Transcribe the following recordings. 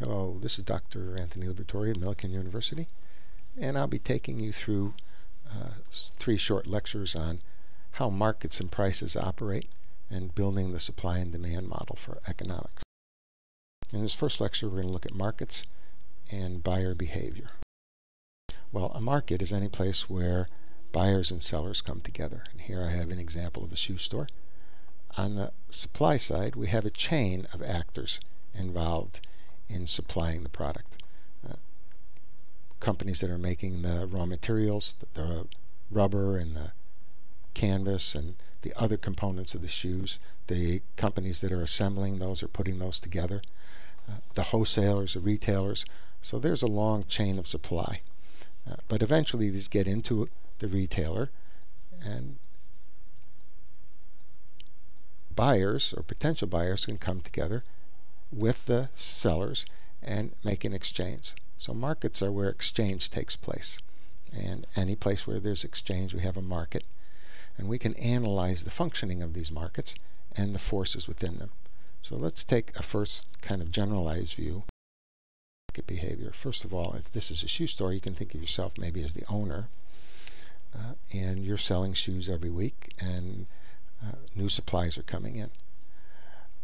Hello, this is Dr. Anthony Liberatore of Millikin University, and I'll be taking you through uh, three short lectures on how markets and prices operate and building the supply and demand model for economics. In this first lecture, we're going to look at markets and buyer behavior. Well, a market is any place where buyers and sellers come together. And here I have an example of a shoe store. On the supply side, we have a chain of actors involved in supplying the product. Uh, companies that are making the raw materials, the rubber and the canvas and the other components of the shoes, the companies that are assembling those or putting those together, uh, the wholesalers, the retailers. So there's a long chain of supply. Uh, but eventually these get into the retailer and buyers or potential buyers can come together with the sellers and make an exchange. So markets are where exchange takes place. And any place where there's exchange, we have a market. And we can analyze the functioning of these markets and the forces within them. So let's take a first kind of generalized view market behavior. First of all, if this is a shoe store, you can think of yourself maybe as the owner. Uh, and you're selling shoes every week and uh, new supplies are coming in.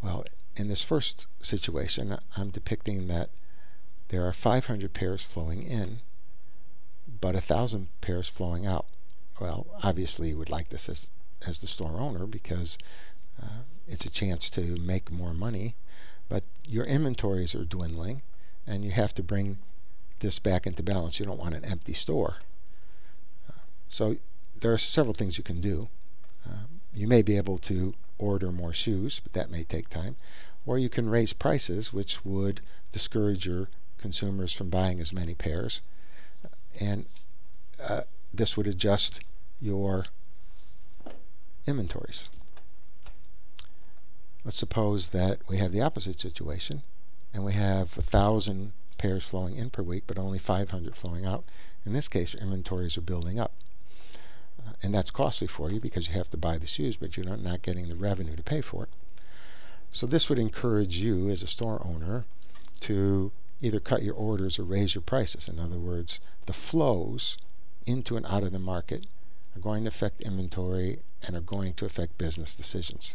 Well, in this first situation, I'm depicting that there are 500 pairs flowing in, but 1,000 pairs flowing out. Well, obviously you would like this as, as the store owner because uh, it's a chance to make more money, but your inventories are dwindling and you have to bring this back into balance. You don't want an empty store. Uh, so there are several things you can do. Uh, you may be able to order more shoes, but that may take time or you can raise prices, which would discourage your consumers from buying as many pairs. And uh, this would adjust your inventories. Let's suppose that we have the opposite situation and we have a thousand pairs flowing in per week but only 500 flowing out. In this case, your inventories are building up. And that's costly for you because you have to buy the shoes but you're not getting the revenue to pay for it. So this would encourage you as a store owner to either cut your orders or raise your prices. In other words, the flows into and out of the market are going to affect inventory and are going to affect business decisions.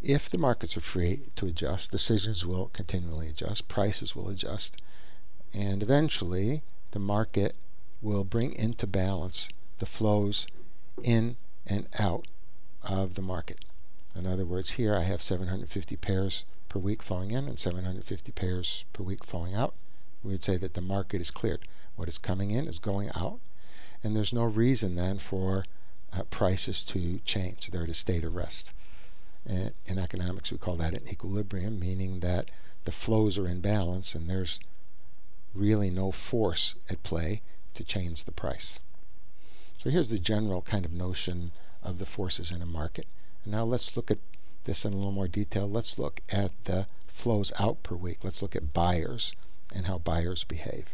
If the markets are free to adjust, decisions will continually adjust, prices will adjust, and eventually the market will bring into balance the flows in and out of the market. In other words, here I have 750 pairs per week flowing in and 750 pairs per week flowing out. We would say that the market is cleared. What is coming in is going out, and there's no reason then for uh, prices to change. They're at a state of rest. And in economics, we call that an equilibrium, meaning that the flows are in balance and there's really no force at play to change the price. So here's the general kind of notion of the forces in a market. And now let's look at this in a little more detail. Let's look at the flows out per week. Let's look at buyers and how buyers behave.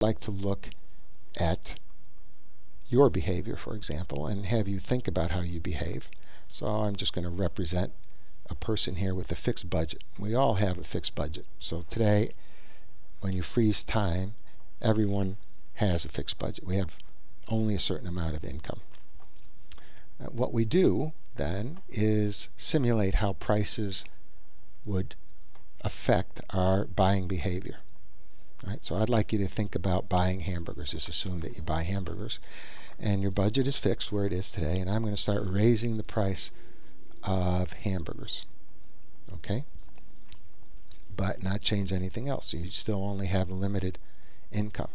I'd like to look at your behavior, for example, and have you think about how you behave. So I'm just going to represent a person here with a fixed budget. We all have a fixed budget. So today, when you freeze time, everyone has a fixed budget. We have only a certain amount of income. Uh, what we do then is simulate how prices would affect our buying behavior. Right, so I'd like you to think about buying hamburgers. Just assume that you buy hamburgers. And your budget is fixed where it is today. And I'm going to start raising the price of hamburgers. Okay? But not change anything else. You still only have a limited income.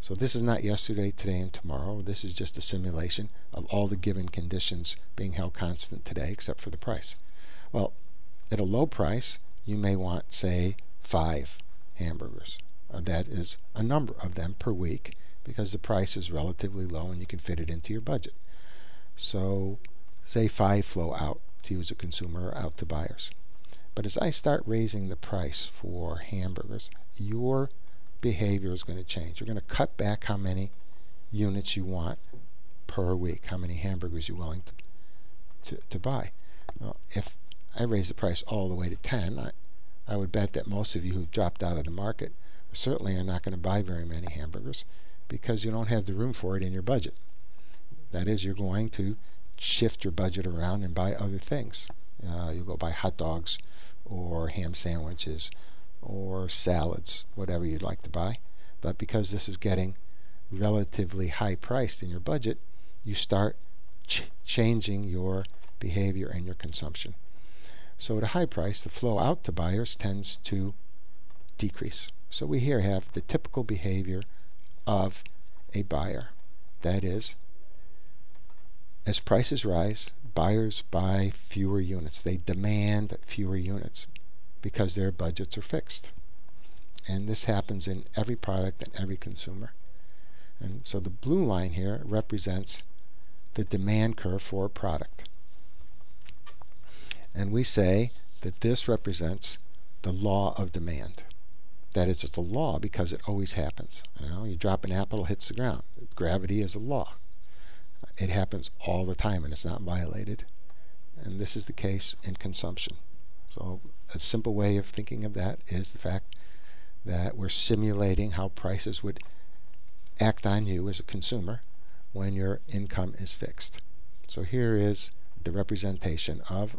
So this is not yesterday, today, and tomorrow. This is just a simulation of all the given conditions being held constant today except for the price. Well, at a low price, you may want, say, five hamburgers. Uh, that is a number of them per week because the price is relatively low and you can fit it into your budget. So say five flow out to you as a consumer or out to buyers. But as I start raising the price for hamburgers, your behavior is going to change. You're going to cut back how many units you want per week, how many hamburgers you're willing to, to, to buy. Well, if I raise the price all the way to 10, I, I would bet that most of you who've dropped out of the market certainly are not going to buy very many hamburgers because you don't have the room for it in your budget. That is, you're going to shift your budget around and buy other things. Uh, you'll go buy hot dogs or ham sandwiches or salads, whatever you'd like to buy. But because this is getting relatively high priced in your budget, you start ch changing your behavior and your consumption. So at a high price, the flow out to buyers tends to decrease. So we here have the typical behavior of a buyer. That is, as prices rise, buyers buy fewer units. They demand fewer units because their budgets are fixed. And this happens in every product and every consumer. And so the blue line here represents the demand curve for a product. And we say that this represents the law of demand. That is, it's a law because it always happens. You know, you drop an apple, it hits the ground. Gravity is a law. It happens all the time and it's not violated. And this is the case in consumption. So a simple way of thinking of that is the fact that we're simulating how prices would act on you as a consumer when your income is fixed. So here is the representation of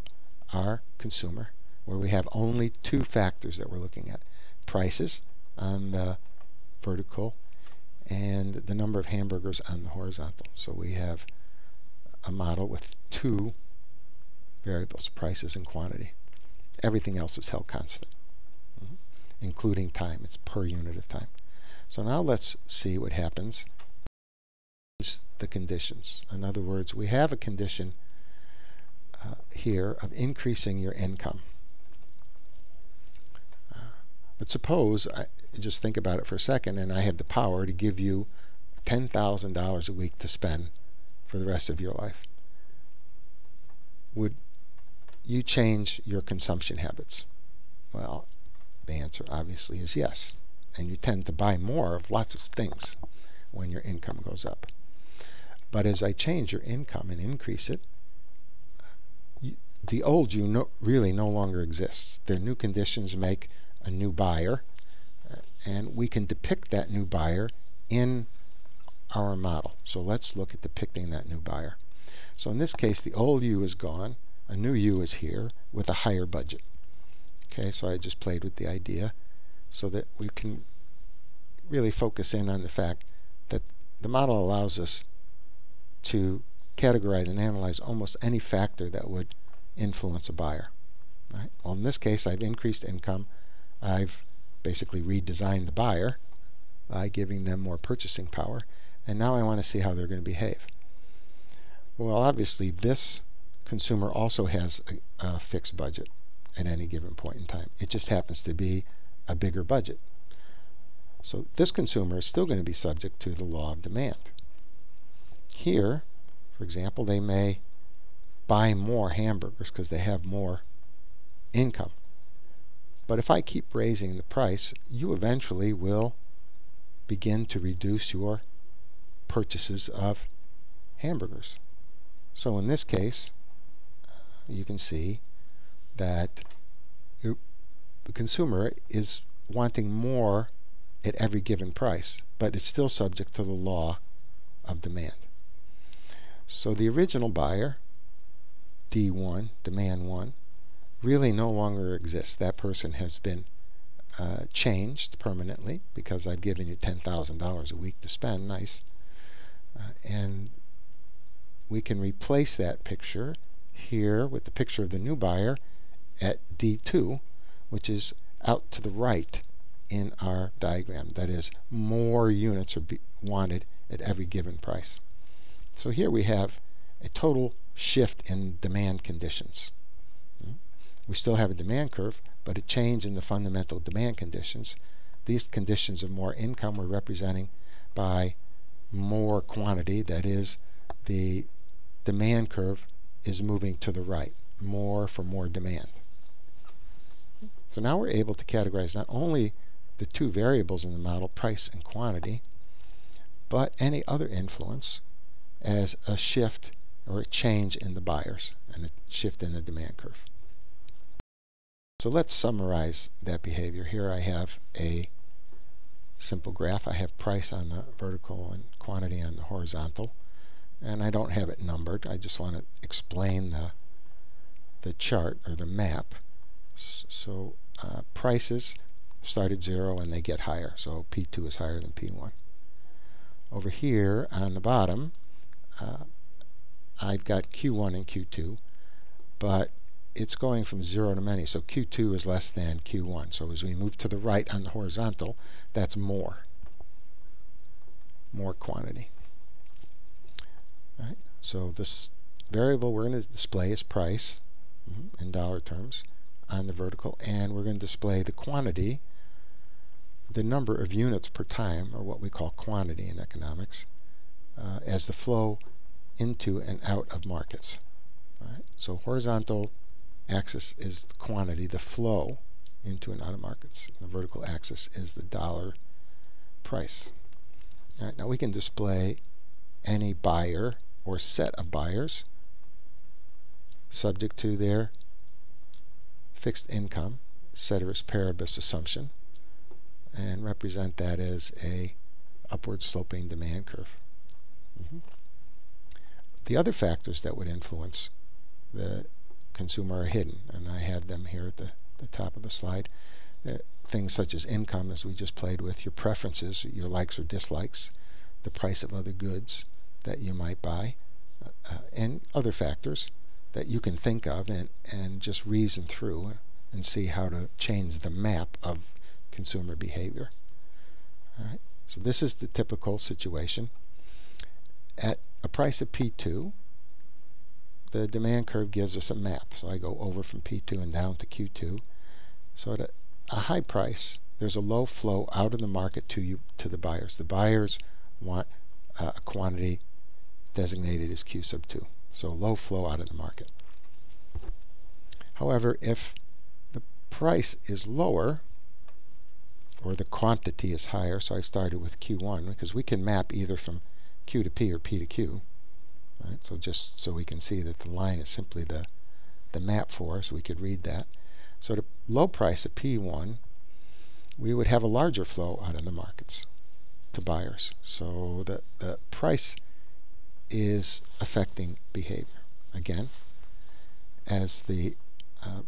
our consumer where we have only two factors that we're looking at. Prices on the vertical and the number of hamburgers on the horizontal. So we have a model with two variables, prices and quantity. Everything else is held constant, mm-hmm. including time. It's per unit of time. So now let's see what happens the conditions. In other words, we have a condition uh, here of increasing your income. Uh, but suppose, I, just think about it for a second, and I have the power to give you $10,000 a week to spend for the rest of your life. Would you change your consumption habits? Well, the answer obviously is yes. And you tend to buy more of lots of things when your income goes up. But as I change your income and increase it, you, the old you no, really no longer exists. Their new conditions make a new buyer, uh, and we can depict that new buyer in our model. So let's look at depicting that new buyer. So in this case, the old you is gone. A new you is here with a higher budget. Okay, so I just played with the idea so that we can really focus in on the fact that the model allows us to categorize and analyze almost any factor that would influence a buyer. Right? Well, in this case, I've increased income. I've basically redesigned the buyer by giving them more purchasing power. And now I want to see how they're going to behave. Well, obviously, this consumer also has a, a fixed budget at any given point in time. It just happens to be a bigger budget. So this consumer is still going to be subject to the law of demand. Here, for example, they may buy more hamburgers because they have more income. But if I keep raising the price, you eventually will begin to reduce your purchases of hamburgers. So in this case, you can see that the consumer is wanting more at every given price, but it's still subject to the law of demand. So the original buyer, D1, demand 1, really no longer exists. That person has been uh, changed permanently because I've given you $10,000 a week to spend. Nice. Uh, and we can replace that picture here with the picture of the new buyer at D2, which is out to the right in our diagram. That is, more units are wanted at every given price. So here we have a total shift in demand conditions. We still have a demand curve, but a change in the fundamental demand conditions. These conditions of more income we're representing by more quantity, that is, the demand curve is moving to the right, more for more demand. So now we're able to categorize not only the two variables in the model, price and quantity, but any other influence as a shift or a change in the buyers and a shift in the demand curve. So let's summarize that behavior. Here I have a simple graph. I have price on the vertical and quantity on the horizontal. And I don't have it numbered. I just want to explain the, the chart or the map. So uh, prices start at 0 and they get higher. So P2 is higher than P1. Over here on the bottom, uh, I've got Q1 and Q2, but it's going from 0 to many. So Q2 is less than Q1. So as we move to the right on the horizontal, that's more. More quantity. Right. So this variable we're going to display is price mm-hmm, in dollar terms on the vertical, and we're going to display the quantity, the number of units per time, or what we call quantity in economics, uh, as the flow into and out of markets. Right? So horizontal axis is the quantity, the flow into and out of markets. The vertical axis is the dollar price. Right, now we can display any buyer or set of buyers subject to their fixed income ceteris paribus assumption and represent that as a upward sloping demand curve. Mm -hmm. The other factors that would influence the consumer are hidden, and I have them here at the, the top of the slide. Uh, things such as income, as we just played with, your preferences, your likes or dislikes, the price of other goods that you might buy, uh, uh, and other factors that you can think of and, and just reason through and see how to change the map of consumer behavior. All right. So this is the typical situation. At a price of P2, the demand curve gives us a map. So I go over from P2 and down to Q2. So at a, a high price, there's a low flow out of the market to you to the buyers. The buyers want uh, a quantity designated as Q sub 2. So low flow out of the market. However, if the price is lower, or the quantity is higher, so I started with Q1, because we can map either from Q to P or P to Q. Right? So just so we can see that the line is simply the, the map for us, we could read that. So at a low price at P1, we would have a larger flow out in the markets to buyers. So the, the price is affecting behavior. Again, as the uh,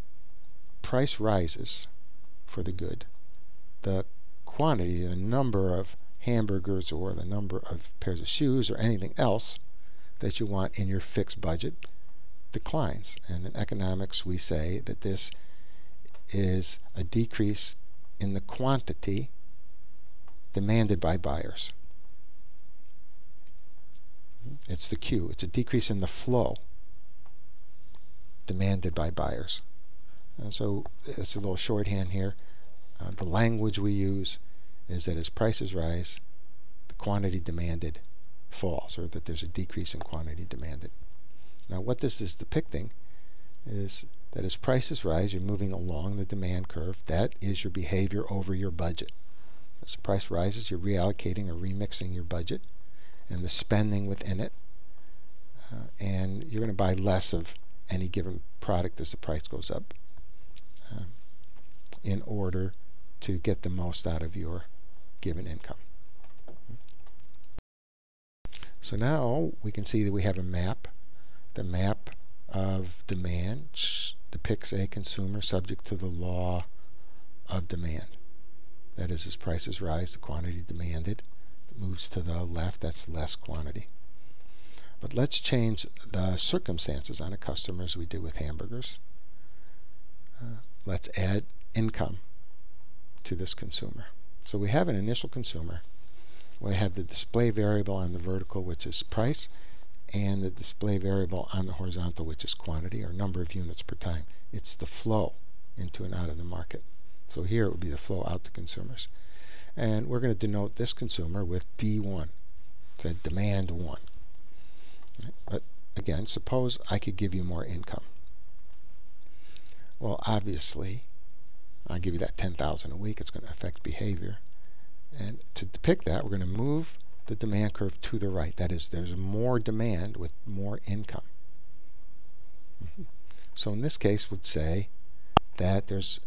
price rises for the good, the quantity, the number of hamburgers or the number of pairs of shoes or anything else that you want in your fixed budget declines. And in economics, we say that this is a decrease in the quantity demanded by buyers. It's the Q. It's a decrease in the flow demanded by buyers. And so it's a little shorthand here. Uh, the language we use is that as prices rise, the quantity demanded falls or that there's a decrease in quantity demanded. Now what this is depicting is that as prices rise, you're moving along the demand curve. That is your behavior over your budget. As the price rises, you're reallocating or remixing your budget and the spending within it. Uh, and you're going to buy less of any given product as the price goes up uh, in order to get the most out of your given income. So now we can see that we have a map. The map of demand depicts a consumer subject to the law of demand. That is, as prices rise, the quantity demanded moves to the left. That's less quantity. But let's change the circumstances on a customer as we did with hamburgers. Uh, let's add income to this consumer. So we have an initial consumer we have the display variable on the vertical, which is price, and the display variable on the horizontal, which is quantity, or number of units per time. It's the flow into and out of the market. So here it would be the flow out to consumers. And we're going to denote this consumer with D1, the demand 1. But again, suppose I could give you more income. Well, obviously, I give you that 10,000 a week. It's going to affect behavior. And to depict that, we're going to move the demand curve to the right. That is, there's more demand with more income. So in this case, we'd say that there's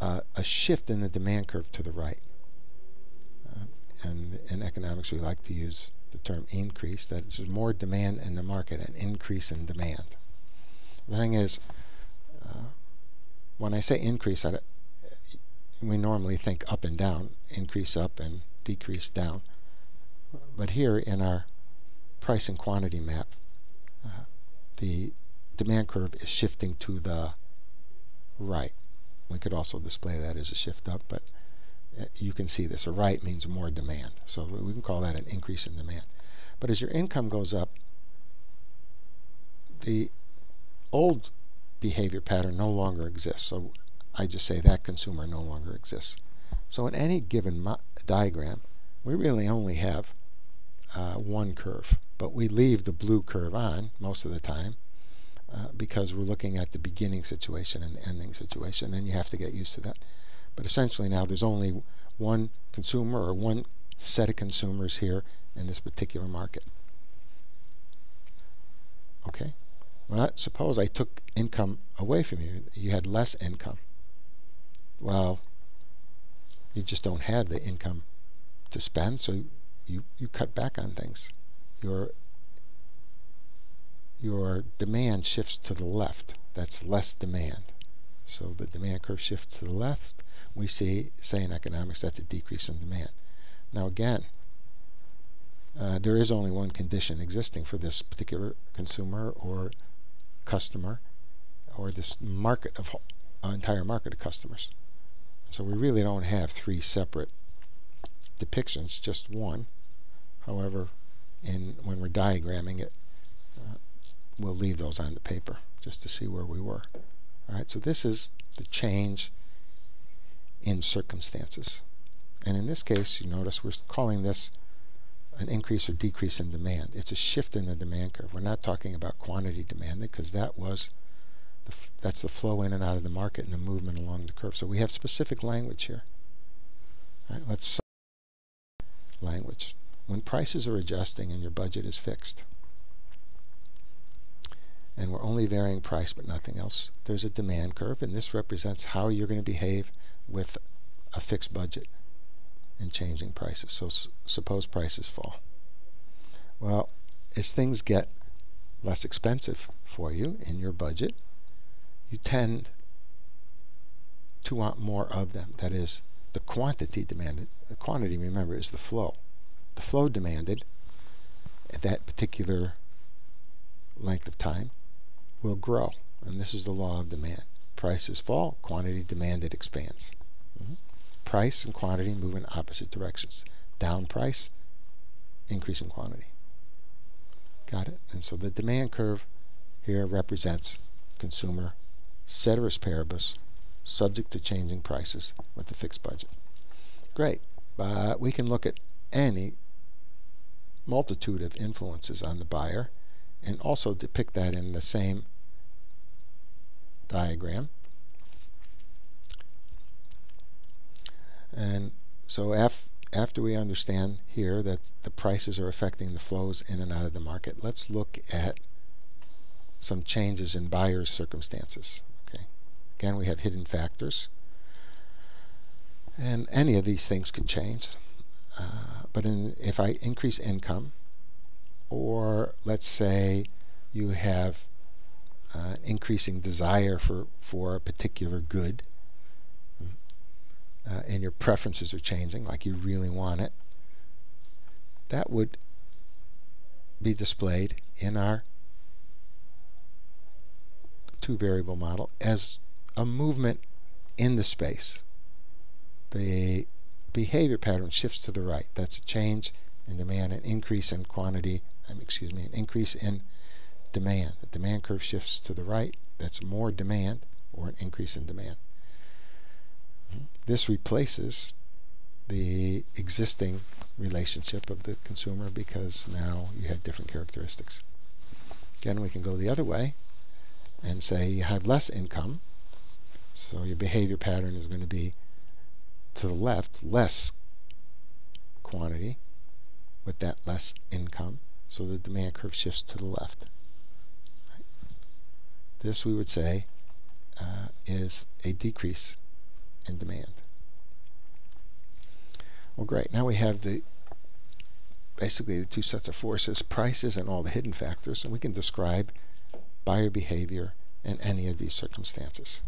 a shift in the demand curve to the right. And in economics, we like to use the term increase, that there's more demand in the market, an increase in demand. The thing is, uh, when I say increase, I, we normally think up and down, increase up and decrease down. But here in our price and quantity map, uh, the demand curve is shifting to the right. We could also display that as a shift up, but you can see this. A right means more demand. So we can call that an increase in demand. But as your income goes up, the old behavior pattern no longer exists. So I just say that consumer no longer exists. So in any given diagram, we really only have uh, one curve, but we leave the blue curve on most of the time uh, because we're looking at the beginning situation and the ending situation, and you have to get used to that. But essentially now there's only one consumer or one set of consumers here in this particular market. Okay? Well, suppose I took income away from you. You had less income. Well, you just don't have the income to spend, so you, you cut back on things. Your your demand shifts to the left. That's less demand. So the demand curve shifts to the left. We see, say in economics, that's a decrease in demand. Now again, uh, there is only one condition existing for this particular consumer or customer or this market of uh, entire market of customers. So we really don't have three separate depictions, just one. However, in when we're diagramming it, uh, we'll leave those on the paper just to see where we were. All right, so this is the change in circumstances. And in this case, you notice we're calling this an increase or decrease in demand. It's a shift in the demand curve. We're not talking about quantity demand because that was the that's the flow in and out of the market and the movement along the curve. So we have specific language here. Let's language. When prices are adjusting and your budget is fixed, and we're only varying price but nothing else, there's a demand curve, and this represents how you're going to behave with a fixed budget and changing prices. So suppose prices fall. Well, as things get less expensive for you in your budget, you tend to want more of them. That is, the quantity demanded. The quantity, remember, is the flow. The flow demanded at that particular length of time will grow. And this is the law of demand. Prices fall, quantity demanded expands. Mm -hmm price and quantity move in opposite directions. Down price, increase in quantity. Got it? And so the demand curve here represents consumer ceteris paribus, subject to changing prices with a fixed budget. Great. But we can look at any multitude of influences on the buyer and also depict that in the same diagram. And so af after we understand here that the prices are affecting the flows in and out of the market, let's look at some changes in buyers' circumstances. Okay. Again, we have hidden factors. And any of these things could change. Uh, but in, if I increase income, or let's say you have uh, increasing desire for, for a particular good, uh, and your preferences are changing, like you really want it, that would be displayed in our two variable model as a movement in the space. The behavior pattern shifts to the right. That's a change in demand, an increase in quantity, um, excuse me, an increase in demand. The demand curve shifts to the right. That's more demand or an increase in demand. This replaces the existing relationship of the consumer because now you have different characteristics. Again, we can go the other way and say you have less income, so your behavior pattern is going to be to the left, less quantity with that less income, so the demand curve shifts to the left. This we would say uh, is a decrease in demand. Well, great. Now we have the basically the two sets of forces, prices and all the hidden factors, and we can describe buyer behavior in any of these circumstances.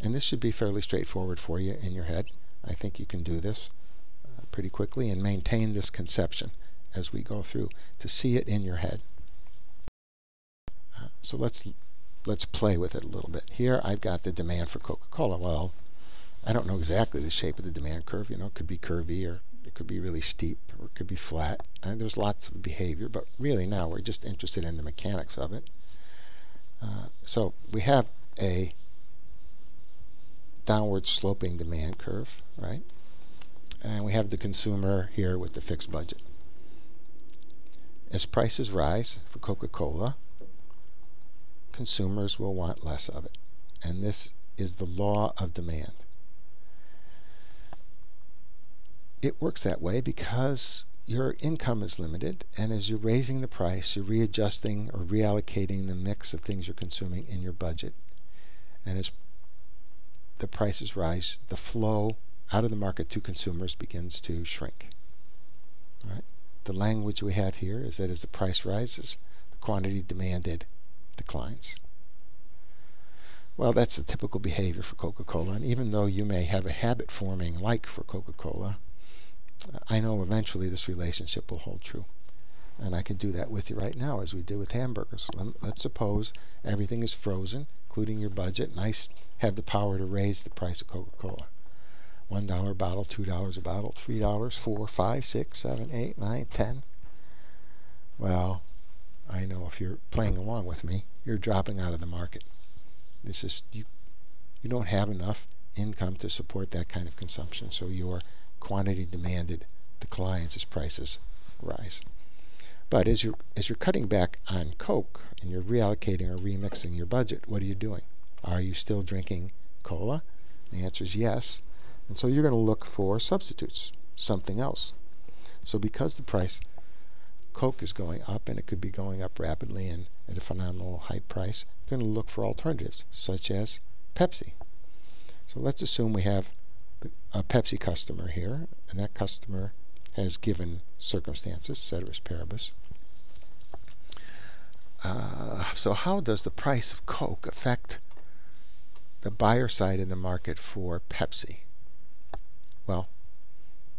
And this should be fairly straightforward for you in your head. I think you can do this uh, pretty quickly and maintain this conception as we go through to see it in your head. Uh, so let's let's play with it a little bit. Here I've got the demand for Coca-Cola. Well, I don't know exactly the shape of the demand curve. You know, it could be curvy or it could be really steep or it could be flat. And there's lots of behavior, but really now we're just interested in the mechanics of it. Uh, so we have a downward sloping demand curve, right? And we have the consumer here with the fixed budget. As prices rise for Coca-Cola, consumers will want less of it. And this is the law of demand. It works that way because your income is limited, and as you're raising the price, you're readjusting or reallocating the mix of things you're consuming in your budget. And as the prices rise, the flow out of the market to consumers begins to shrink. The language we have here is that as the price rises, the quantity demanded declines. Well, that's the typical behavior for Coca-Cola, and even though you may have a habit forming like for Coca-Cola, I know eventually this relationship will hold true. And I can do that with you right now as we did with hamburgers. Let's suppose everything is frozen, including your budget, and I have the power to raise the price of Coca-Cola. $1 a bottle, $2 a bottle, $3, $4, $5, $6, $7, $8, $9, $10. Well, I know if you're playing along with me, you're dropping out of the market. This is you you don't have enough income to support that kind of consumption, so your quantity demanded declines as prices rise. But as you're, as you're cutting back on Coke and you're reallocating or remixing your budget, what are you doing? Are you still drinking cola? The answer is yes. And so you're going to look for substitutes, something else. So because the price Coke is going up, and it could be going up rapidly and at a phenomenal high price, you're going to look for alternatives, such as Pepsi. So let's assume we have a Pepsi customer here, and that customer has given circumstances, ceteris paribus. Uh, so how does the price of Coke affect the buyer side in the market for Pepsi? Well,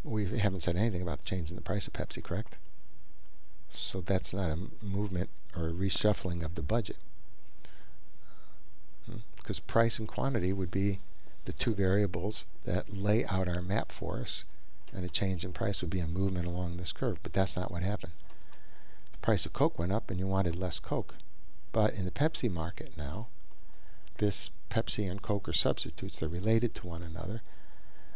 we haven't said anything about the change in the price of Pepsi, correct? So that's not a movement or a reshuffling of the budget. Because hmm? price and quantity would be the two variables that lay out our map for us, and a change in price would be a movement along this curve. But that's not what happened. The price of Coke went up and you wanted less Coke. But in the Pepsi market now, this Pepsi and Coke are substitutes. They're related to one another.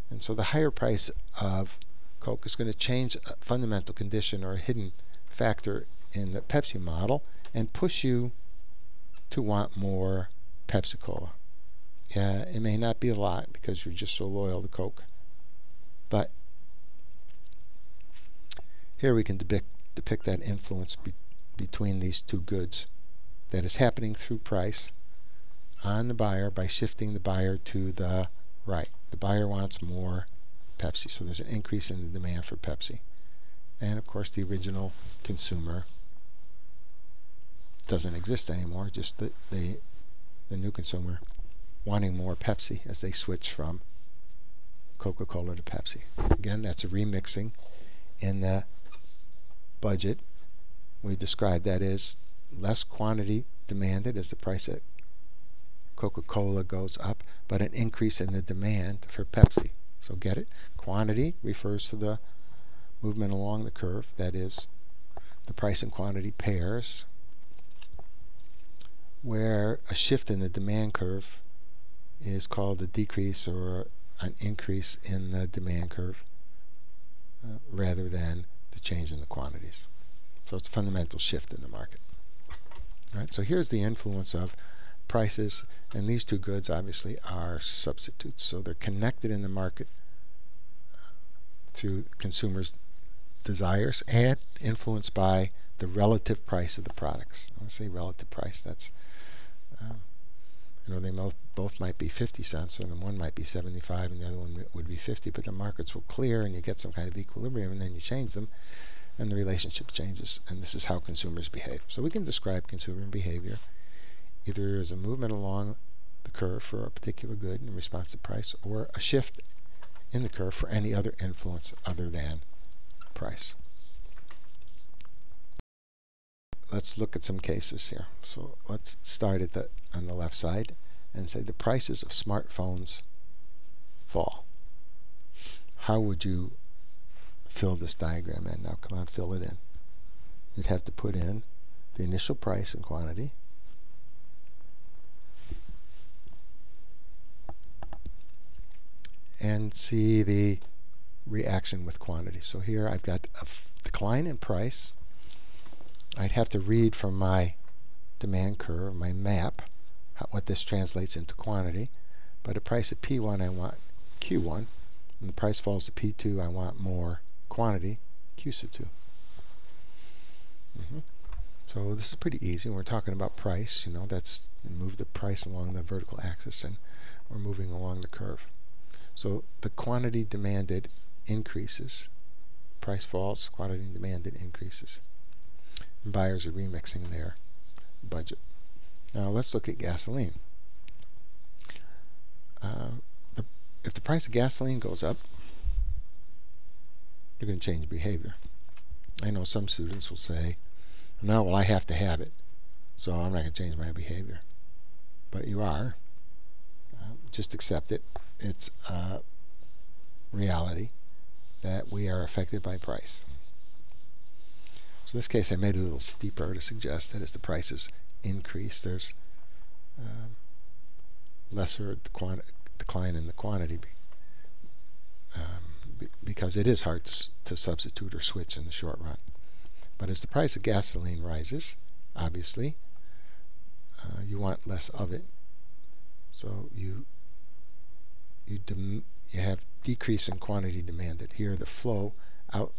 And so the higher price of Coke is going to change a fundamental condition or a hidden factor in the Pepsi model and push you to want more Pepsi Cola. Yeah, it may not be a lot because you're just so loyal to Coke. But here we can depict, depict that influence be, between these two goods that is happening through price on the buyer by shifting the buyer to the right. The buyer wants more Pepsi, so there's an increase in the demand for Pepsi. And of course, the original consumer doesn't exist anymore, just the, the, the new consumer wanting more Pepsi as they switch from Coca-Cola to Pepsi. Again, that's a remixing in the budget. We described that as less quantity demanded as the price of Coca-Cola goes up, but an increase in the demand for Pepsi. So get it? Quantity refers to the movement along the curve, that is, the price and quantity pairs, where a shift in the demand curve is called a decrease or an increase in the demand curve uh, rather than the change in the quantities. So it's a fundamental shift in the market. All right, so here's the influence of prices, and these two goods obviously are substitutes. So they're connected in the market to consumers' desires and influenced by the relative price of the products. I say relative price. That's um, You know, they both, both might be 50 cents, and one might be 75 and the other one would be 50, but the markets will clear and you get some kind of equilibrium and then you change them and the relationship changes. And this is how consumers behave. So we can describe consumer behavior either as a movement along the curve for a particular good in response to price or a shift in the curve for any other influence other than price. Let's look at some cases here. So let's start at the on the left side and say the prices of smartphones fall. How would you fill this diagram in? Now come on, fill it in. You'd have to put in the initial price and quantity. And see the reaction with quantity. So here I've got a decline in price. I'd have to read from my demand curve, my map, what this translates into quantity. But at price of P1, I want Q1. When the price falls to P2, I want more quantity, Q sub 2. Mm -hmm. So this is pretty easy. When we're talking about price, you know, that's move the price along the vertical axis and we're moving along the curve. So the quantity demanded increases. Price falls, quantity demanded increases. Buyers are remixing their budget. Now let's look at gasoline. Uh, the, if the price of gasoline goes up, you're going to change behavior. I know some students will say, no, well, I have to have it, so I'm not going to change my behavior. But you are. Uh, just accept it. It's reality that we are affected by price. So in this case, I made it a little steeper to suggest that as the prices increase, there's uh, lesser decline in the quantity um, because it is hard to, to substitute or switch in the short run. But as the price of gasoline rises, obviously, uh, you want less of it. So you you you have decrease in quantity demanded. Here, the flow out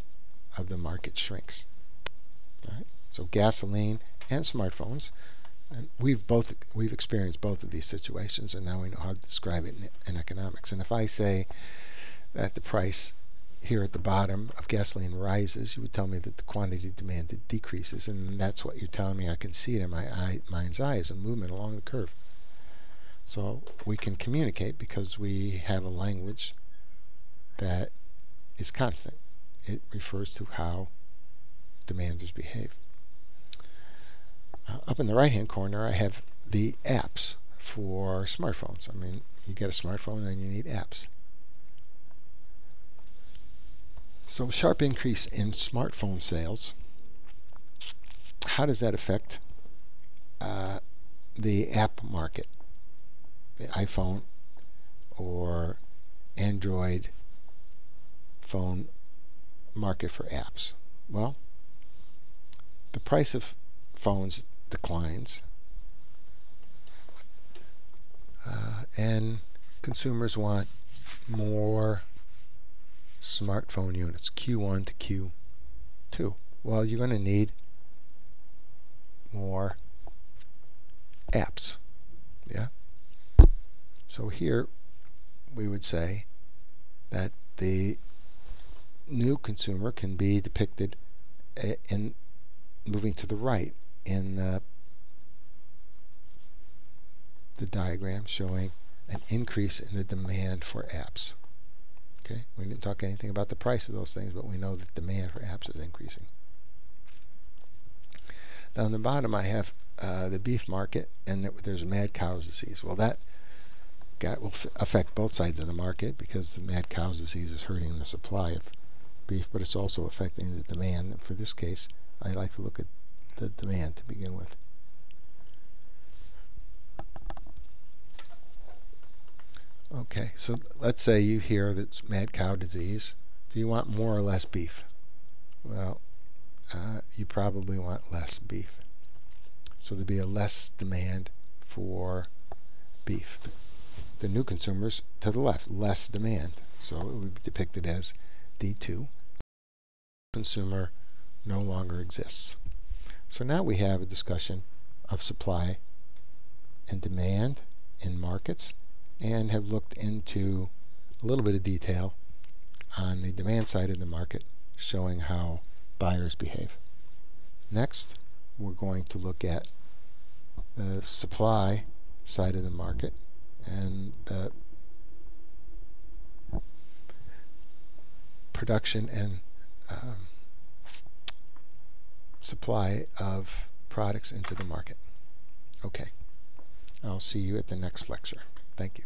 of the market shrinks. Right? So gasoline and smartphones. And we've both we've experienced both of these situations, and now we know how to describe it in, in economics. And if I say that the price here at the bottom of gasoline rises, you would tell me that the quantity demanded decreases, and that's what you're telling me. I can see it in my eye, mind's eye as a movement along the curve. So we can communicate because we have a language that is constant. It refers to how demanders behave. Uh, up in the right hand corner I have the apps for smartphones. I mean you get a smartphone and you need apps. So sharp increase in smartphone sales. How does that affect uh, the app market? The iPhone or Android phone market for apps? Well, the price of phones declines. Uh, and consumers want more smartphone units, Q1 to Q2. Well, you're going to need more apps. Yeah? So here we would say that the new consumer can be depicted in moving to the right in the, the diagram showing an increase in the demand for apps. Okay, we didn't talk anything about the price of those things, but we know that demand for apps is increasing. Down on the bottom, I have uh, the beef market, and there's a mad cow disease. Well, that got, will affect both sides of the market because the mad cow disease is hurting the supply of beef, but it's also affecting the demand. For this case, I like to look at the demand to begin with. Okay, so let's say you hear that it's mad cow disease. Do you want more or less beef? Well, uh, you probably want less beef. So there'd be a less demand for beef. The, the new consumers to the left, less demand. So it would be depicted as D2. Consumer no longer exists. So now we have a discussion of supply and demand in markets and have looked into a little bit of detail on the demand side of the market showing how buyers behave. Next, we're going to look at the supply side of the market and the production and um, supply of products into the market. Okay, I'll see you at the next lecture. Thank you.